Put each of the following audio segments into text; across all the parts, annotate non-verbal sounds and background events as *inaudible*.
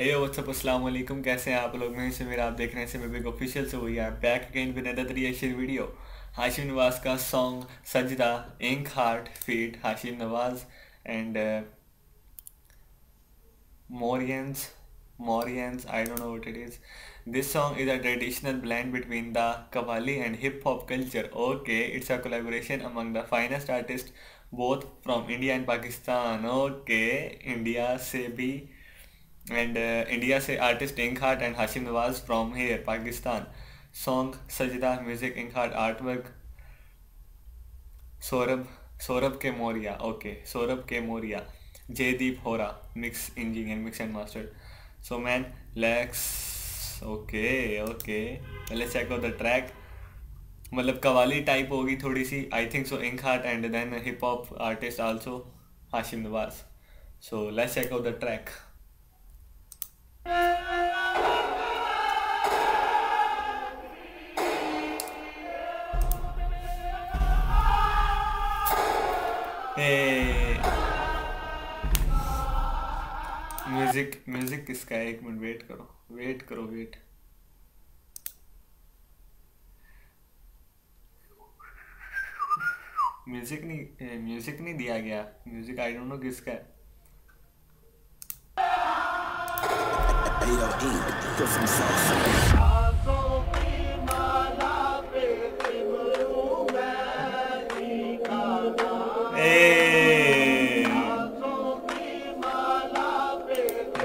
Hello what's up अस्सलाम वालेकुम कैसे हैं आप लोग? मैं से मेरा आप देख रहे हैं से बिग ऑफिशियल से हुई I back again with other reaction video Hashim Nawaz का song Sajda Ink Heart feat Hashim Nawaz and मोरियंस मोरियंस I don't know what it is this song is a traditional blend between the qawwali and hip hop culture okay it's a collaboration among the finest artist both from India and Pakistan okay India से भी and uh, India से artist Inkheart and Hashim Nawaz from here Pakistan. Song Sajda music Inkheart artwork. Saurabh Saurabh K Maurya okay Saurabh के Maurya Jaideep Hora mix engineer mix and master so man lakhs okay okay पहले check out the track मतलब qawwali type होगी थोड़ी सी I think so Ink Heart and then hip hop artist also Hashim Nawaz so let's check out the track music music किसका एक minute wait करो wait करो wait music नहीं music नहीं दिया गया। म्यूज़िक आई डोंट नो किसका है।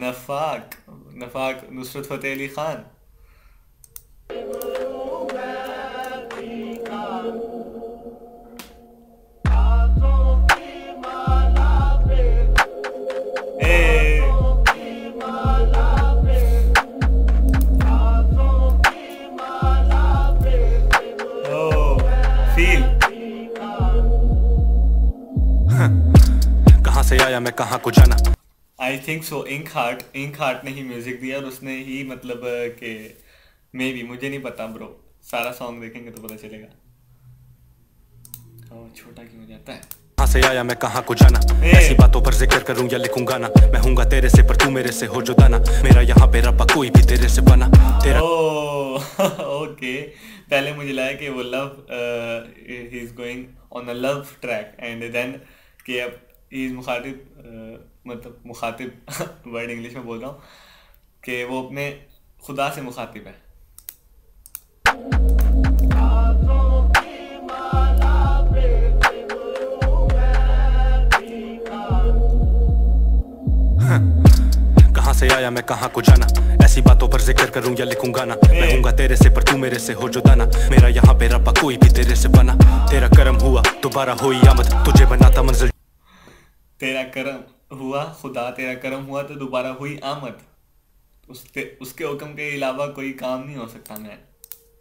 नफाक नफाक नुसरत फतेह अली खान आया मैं कहाँ को जाना? I think so Ink Heart Ink Heart ने ही म्यूज़िक दिया और उसने ही मतलब के मे भी मुझे नहीं पता ब्रो सारा सॉन्ग देखेंगे तो पता चलेगा। ओ, छोटा क्यों हो जाता है? कहाँ से आया मैं कहाँ को जाना? ऐसी बातों पर ज़िक्र करूँ या लिखूं गाना। मैं हूँगा तेरे से पर तू मेरे से हो जो दाना मेरा यहाँ पे रब्बा कोई भी तेरे से बना। तेरा *laughs* ओके। पहले मुझे लगा कि वो love he is going on a love track and then कि अब ही इज़ मुखातिब मतलब मुखातिब वर्ड इंग्लिश में बोल रहा हूँ कि वो अपने खुदा से मुखातिब है कहाँ से आया मैं कहाँ को जाना? ऐसी बातों पर ज़िक्र करूँ या लिखूं गाना मैं हूँगा तेरे से पर तू मेरे से हो जो दाना मेरा यहाँ पे रब्बा कोई भी तेरे से बना। तेरा करम हुआ दोबारा हुई आमद। तुझे बनाता मंजिल तेरा करम हुआ खुदा तेरा करम हुआ तो दोबारा हुई आमद। उसके उसके हुक्म के अलावा कोई काम नहीं हो सकता मैं।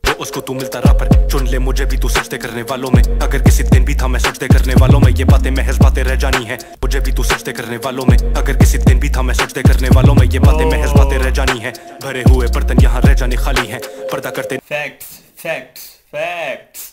जो उसको तू मिलता रहा पर चुन ले मुझे भी तू सजदे करने वालों में। अगर किसी दिन भी था मैं सजदे करने वालों में। ये बातें महज बातें रह जानी है मुझे भी तू सजदे करने वालों में। अगर किसी दिन भी था मैं सजदे करने वालों में। ये बातें महज बातें रह जानी है। भरे हुए बर्तन यहाँ रह जाने खाली है। पर्दा करते फैक्ट्स फैक्ट्स फैक्ट्स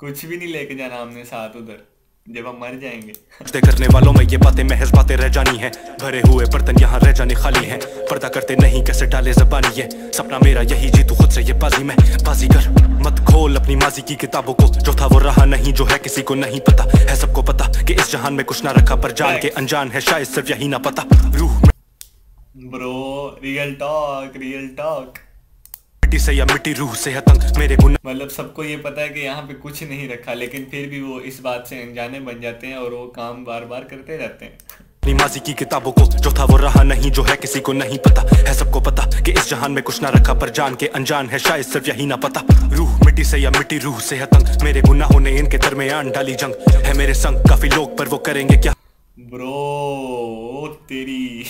कुछ भी नहीं लेके जाना हमने साथ उधर। जब हम मर जाएँगे। सजदे करने वालों में ये बातें महज बातें रह जानी है। भरे हुए बर्तन यहाँ रह जाने खाली हैं। पर्दा करते नहीं कैसे डाले जबानी ये? सपना मेरा यही जीतू खुद से ये बाजी में। बाजी कर मत खोल अपनी माजी की किताबों को। जो था वो रहा नहीं जो है किसी को नहीं पता। है सबको पता कि इस जहान में कुछ ना रखा पर जान के अनजान है शायद सिर्फ़ यही ना पता। रूह bro real talk real talk मिट्टी से या मिट्टी रूह से है तंग। मेरे गुना मतलब सबको ये पता है कि यहाँ पे कुछ नहीं रखा लेकिन फिर भी वो इस बात से अनजाने बन जाते हैं और वो काम बार बार करते रहते हैं। अपनी माजी की किताबों को जो था वो रहा नहीं जो है किसी को नहीं पता। है सबको पता कि इस जहान में कुछ ना रखा पर जान के अनजान है शायद सिर्फ़ यही ना पता। रूह मिट्टी से या मिट्टी रूह से है तंग। मेरे गुनाहों ने इनके दरमियान डाली जंग। है मेरे संग काफ़ी लोग पर वो करेंगे क्या? ब्रो तेरी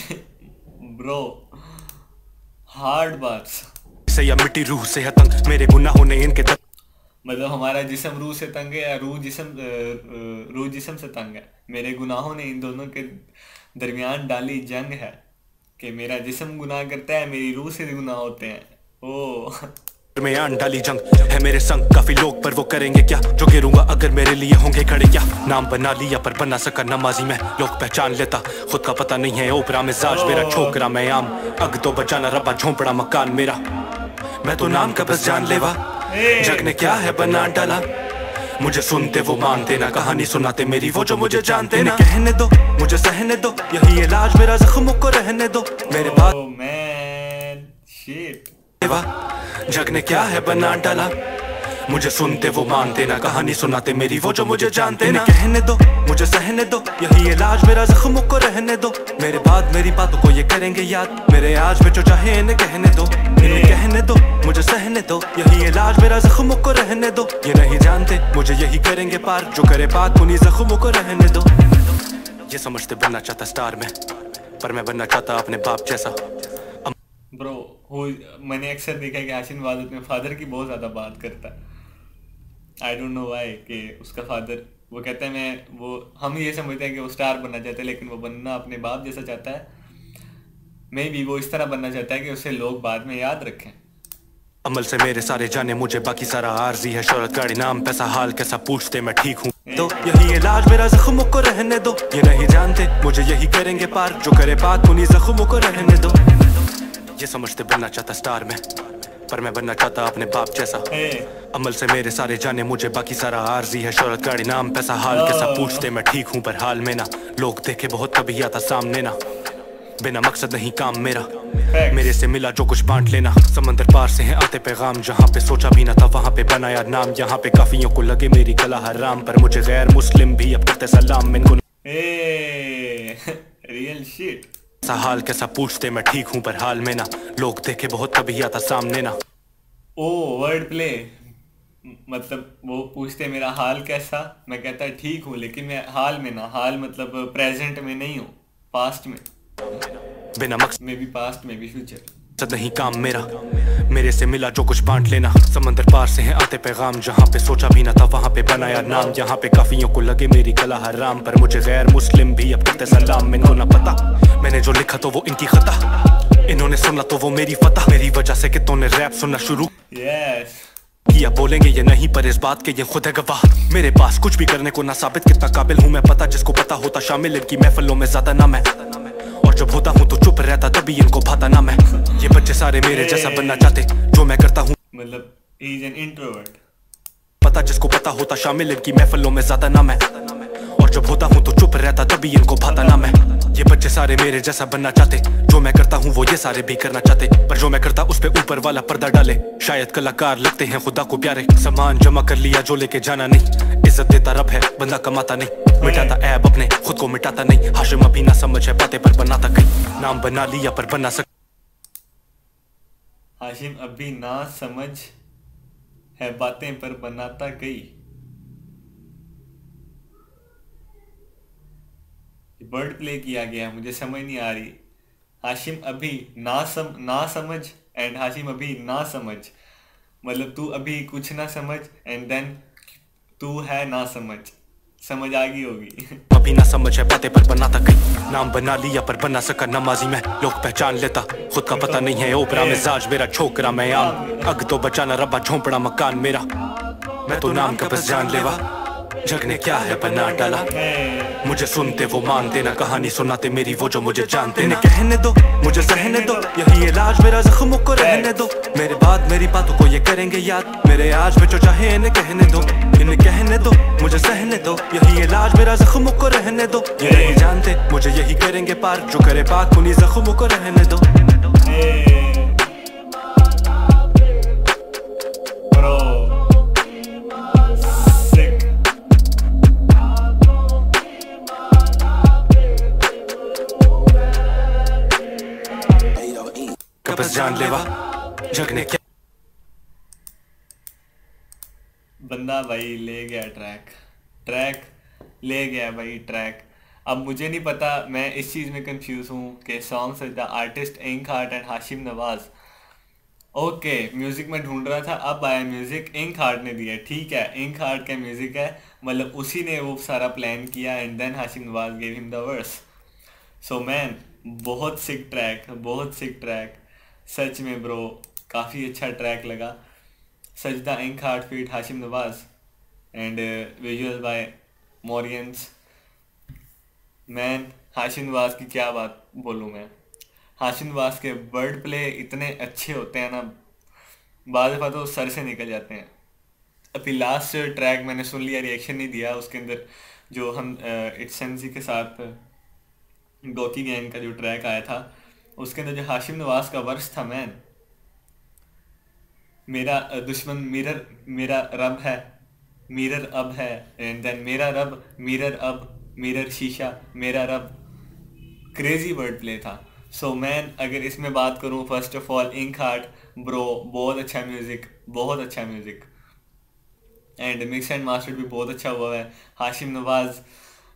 ब्रो हार्ड बात से या मिट्टी रूह से है तंग। मेरे गुनाहों ने इनके दर... मतलब हमारा जिसम रूह से तंग है या रूह जिसम रूह जिसम से तंग है? मेरे गुनाहों ने इन दोनों के दरमियान डाली जंग है कि मेरा जिसम गुनाह करता है मेरी रूह से गुनाह होते हैं। ओ। में आन डाली जंग। है मेरे संग काफ़ी लोग पर वो करेंगे क्या? जो गिरूँगा अगर मेरे लिए होंगे खड़े क्या? नाम बना लिया पर बना सका नमाजी में। लोग पहचान लेता खुद का पता नहीं है। ओपरा में जाज मेरा छोकरा मैं आम। अग तो बचाना रबा झोंपड़ा मकान मेरा। मैं तो नाम का बस जान लेवा जग ने क्या है बना डाला। मुझे सुनते वो मानते ना कहानी सुनाते मेरी वो जो मुझे जानते ना। कहने दो मुझे सहने दो यही इलाज मेरा जख्मों को रहने दो। मेरे बाद Oh जग ने क्या है बना डाला। मुझे सुनते वो मानते ना कहानी सुनाते मेरी वो जो मुझे जानते ना। कहने दो मुझे सहने दो यही इलाज मेरा जख्मों को रहने दो। मेरे बाद मेरी बातों को ये करेंगे याद मेरे आज में जो चाहे इन्हें कहने दो। इन्हें कहने दो मुझे सहने दो यही इलाज मेरा जख्मों को रहने दो। ये नहीं जानते मुझे यही करेंगे पार जो करे बात उन्हीं जख्मों को रहने दो। ये समझते बनना चाहता स्टार में पर मैं बनना चाहता अपने बाप जैसा। ब्रो हो मैंने अक्सर देखा है कि आशिन वाद अपने फादर की बहुत ज़्यादा बात करता है। आई डोंट नो वाई कि उसका फादर वो कहता है मैं वो हम ये समझते हैं कि वो स्टार बनना चाहता है लेकिन वो बनना अपने बाप जैसा चाहता है। मे भी वो इस तरह बनना चाहता है कि उसे लोग बाद में याद रखें. अमल से मेरे सारे जाने मुझे बाकी सारा आरजी है। शौरत गाड़ी नाम पैसा हाल कैसा पूछते मैं ठीक हूँ। तो यही इलाज मेरा जख्मों को रहने दो। ये नहीं जानते मुझे यही करेंगे पार। जो करे बात उन्हीं जख्मों को रहने दो। ये समझते बनना चाहता स्टार में। पर मैं बनना चाहता अपने बाप जैसा। अमल से मेरे सारे जाने मुझे बाकी सारा आरजी है। शौरत गाड़ी नाम पैसा हाल कैसा पूछते मैं ठीक हूँ पर हाल में ना। लोग देखे बहुत कभी आता सामने ना। बिना मकसद नहीं काम मेरा। मेरे से मिला जो कुछ बांट लेना। समंदर पार से है आते पैगाम जहाँ पे सोचा भी ना था वहाँ पे बनाया नाम। यहाँ पे काफियों को लगे मेरी कला हराम पर मुझे गैर मुस्लिम भी अब करते सलाम। इनको रियल शिट *laughs* ऐसा हाल कैसा पूछते मैं ठीक हूँ पर हाल में ना। लोग देखे बहुत कभी आता सामने ना। ओ वर्ड प्ले मतलब वो पूछते मेरा हाल कैसा? मैं कहता ठीक हूँ लेकिन मैं हाल में ना हाल मतलब प्रेजेंट में नहीं हूँ पास्ट में। बिना मकसद में भी पास्ट में भी फ्यूचर नहीं काम मेरा। मेरे से मिला जो कुछ बांट लेना। समंदर पार से हैं आते पैगाम। जहाँ पे सोचा भी ना था वहाँ पे बनाया नाम। यहाँ पे काफियों को लगे मेरी कला हराम पर मुझे गैर मुस्लिम भी अब करते सलाम। इनको ना पता मैंने जो लिखा तो वो इनकी खता। इन्होंने सुना तो वो मेरी फतह। मेरी वजह से कि तूने रैप सुनना शुरू यस किया। बोलेंगे ये नहीं पर इस बात के ये खुद है गवाह। मेरे पास कुछ भी करने को ना साबित कितना काबिल हूँ मैं पता। जिसको पता होता शामिल इनकी महफलों में ज़्यादा ना मैं। जब होता हूँ तो चुप रहता तभी इनको भाता ना मैं। ये बच्चे सारे मेरे जैसा बनना चाहते जो मैं करता हूँ। मतलब पता जिसको पता होता शामिल इनकी महफलों में ज़्यादा ना मैं। और जब होता हूँ तो चुप रहता तभी इनको भाता ना मैं। ये बच्चे सारे मेरे जैसा बनना चाहते जो मैं करता हूँ वो ये सारे भी करना चाहते। पर जो मैं करता उस पे ऊपर वाला पर्दा डाले। शायद कलाकार लगते हैं खुदा को प्यारे। सामान जमा कर लिया जो लेके जाना नहीं। इज़्ज़त देता रब है बंदा कमाता नहीं। मिटाता ऐब अपने, खुद को मिटाता नहीं। हाशिम अभी ना समझ है, बातें पर बनाता कहीं। नाम बना लिया, पर बना सक हाशिम अभी ना समझ है, बातें पर बनाता गई वर्ड प्ले किया गया मुझे समझ नहीं आ रही। हाशिम अभी ना सम ना समझ एंड हाशिम अभी ना समझ। मतलब तू अभी कुछ ना समझ एंड देन तू है ना समझ। समझ आ गई होगी। अभी ना समझ है पते पर बना तक नाम बना लिया पर बना सका नमाजी में। लोग पहचान लेता, खुद का पता नहीं है ओपरा मिजाज मेरा छोकरा मैं आम। अग तो बचाना रबा झोंपड़ा मकान मेरा। मैं तो नाम का बस जान लेवा। जग ने क्या है बना डाला? मुझे सुनते वो मानते ना, कहानी सुनाते मेरी वो जो मुझे जानते ना। कहने दो, मुझे सहने दो, यही इलाज मेरा जख्मों को रहने दो। मेरे बाद मेरी बातों को ये करेंगे याद, मेरे आज में जो चाहे इन्हें कहने दो। इन्हें कहने दो, मुझे सहने दो, यही इलाज मेरा जख्मों को रहने दो। ये नहीं जानते, मुझे यही करेंगे पार, जो करे पाक उन्हीं जख्मों को रहने दो। का बस जान लेवा जग ने क्या बंदा भाई ले गया ट्रैक ट्रैक ले गया भाई ट्रैक अब मुझे नहीं पता, मैं इस चीज़ में कंफ्यूज हूँ कि songs the artist Ink Heart and Hashim Nawaz okay music में ढूंढ रहा था, अब आया म्यूज़िक इंक हार्ट ने दिया, ठीक है। इंक हार्ट का म्यूज़िक है मतलब उसी ने वो सारा प्लान किया and then Hashim Nawaz gave him the verse so man बहुत सिक ट्रैक बहुत सिक ट्रैक सच में ब्रो, काफ़ी अच्छा ट्रैक लगा। Sajda Ink Heart feat Hashim Nawaz and visual by मोरियंस। Man Hashim Nawaz की क्या बात बोलूँ मैं? हाशिम नवाज़ के वर्ड प्ले इतने अच्छे होते हैं ना, बाद दफ़ा तो सर से निकल जाते हैं। अभी लास्ट ट्रैक मैंने सुन लिया रिएक्शन नहीं दिया, उसके अंदर जो हम इट्सेंसी के साथ गोकी गैंग का जो ट्रैक आया था उसके अंदर जो हाशिम नवाज़ का वर्ष था मैन मेरा दुश्मन मिरर मेरा रब है मिरर अब है एंड देन मेरा रब मिरर अब मिरर शीशा मेरा रब। क्रेजी वर्ड प्ले था। सो so, मैन अगर इसमें बात करूँ first of all Ink Heart bro बहुत अच्छा म्यूज़िक बहुत अच्छा music and mix and master भी बहुत अच्छा हुआ है। हाशिम नवाज़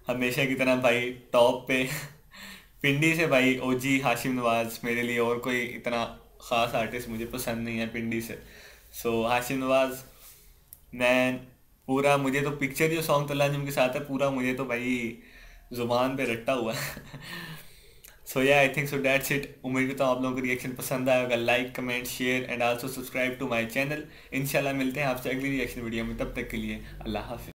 हमेशा की तरह भाई टॉप पे पिंडी से भाई ओजी हाशिम नवाज़ मेरे लिए और कोई इतना ख़ास आर्टिस्ट मुझे पसंद नहीं है पिंडी से। सो so, हाशिम नवाज़ मैं पूरा मुझे तो पिक्चर जो सॉन्ग तलाजुम के साथ है पूरा मुझे तो भाई ज़ुबान पे रट्टा हुआ सो या I think so that's it उम्मीद करता हूँ आप लोगों को रिएक्शन पसंद आया होगा। Like comment share and also subscribe to my channel इंशाल्लाह मिलते हैं आपसे अगली रिएक्शन वीडियो में। तब तक के लिए अल्लाह हाफिज़।